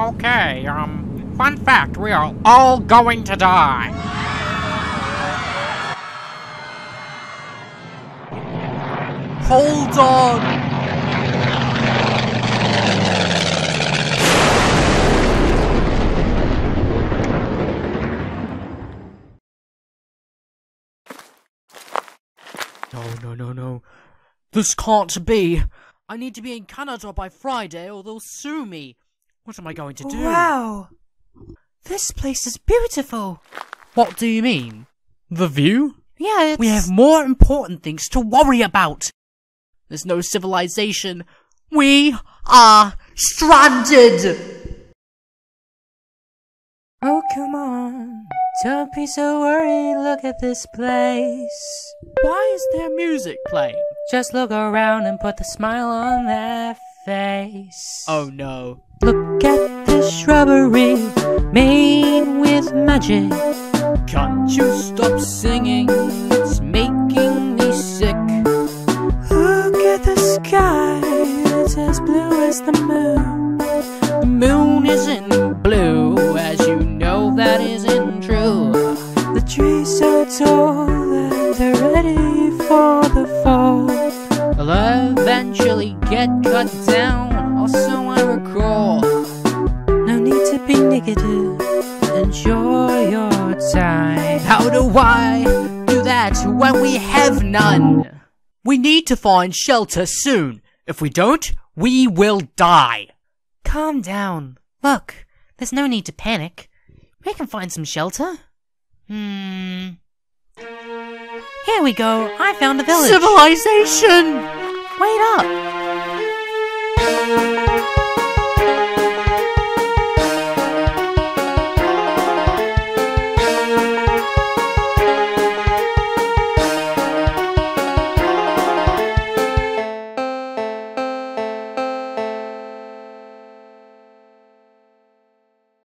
Okay, um, fun fact, we are all going to die. Hold on! No, no, no, no. This can't be. I need to be in Canada by Friday or they'll sue me. What am I going to do? Wow. This place is beautiful. What do you mean? The view? Yeah, it's... We have more important things to worry about. There's no civilization. We are stranded. Oh, come on. Don't be so worried. Look at this place. Why is there music playing? Just look around and put the smile on their face. Oh no. Look shrubbery made with magic. Can't you stop singing? It's making me sick. Look at the sky, it's as blue as the moon. The moon isn't blue, as you know that isn't true. The trees so tall that they're ready for the fall. They'll eventually get cut down, also I recall. No need to be negative, enjoy your time. How do I do that when we have none? We need to find shelter soon. If we don't, we will die. Calm down. Look, there's no need to panic. We can find some shelter. Hmm. Here we go. I found a village. Civilization! Wait up.